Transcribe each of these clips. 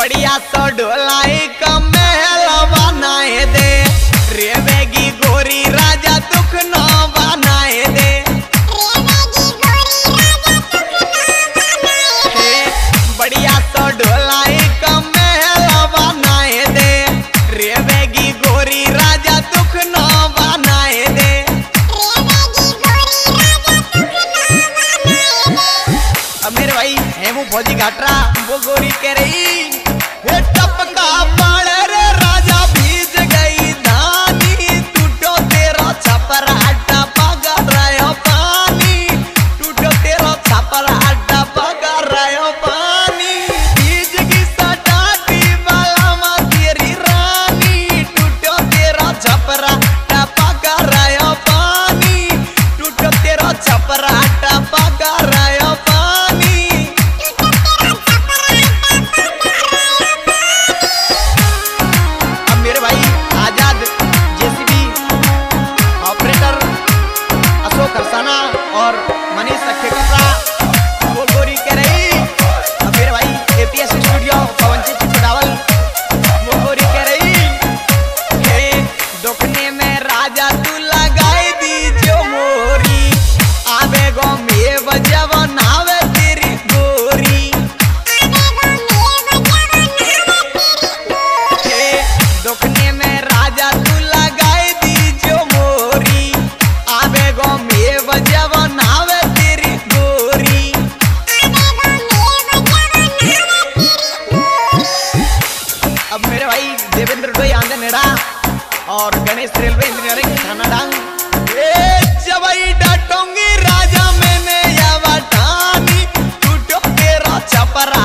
बढ़िया सो ढोलाई कमेल बनाए दे। रे बेगी गोरी राजा दुख बनाए दे। बढ़िया तो ढोलाई कमेल बनाए दे। रे बेगी गोरी राजा दुख बनाए दे। भाई फौजी घाटरा பராக ढांडा और गणेश रेलवे इंजीनियरिंग थाना डांग डाटोंगी राजा मैंने यावा ठानी टूटो तेरा चपरा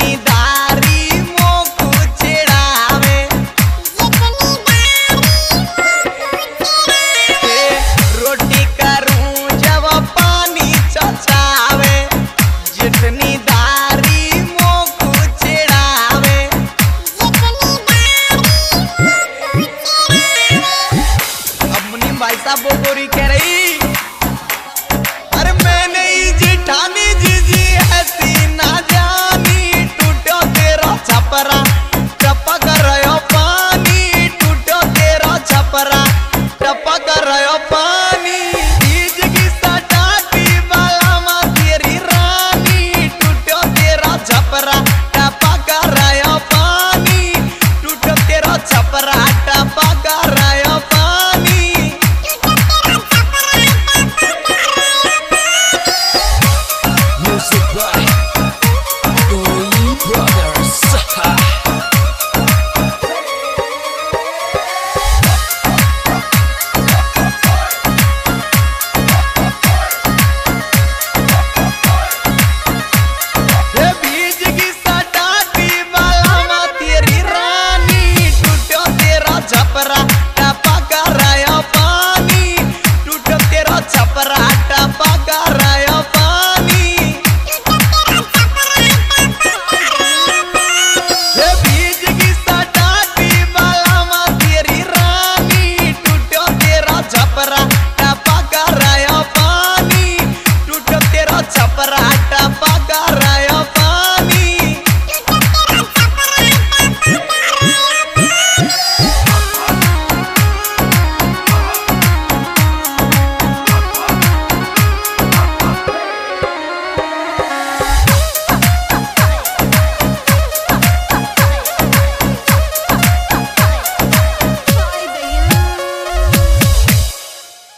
Sabor Goriquera e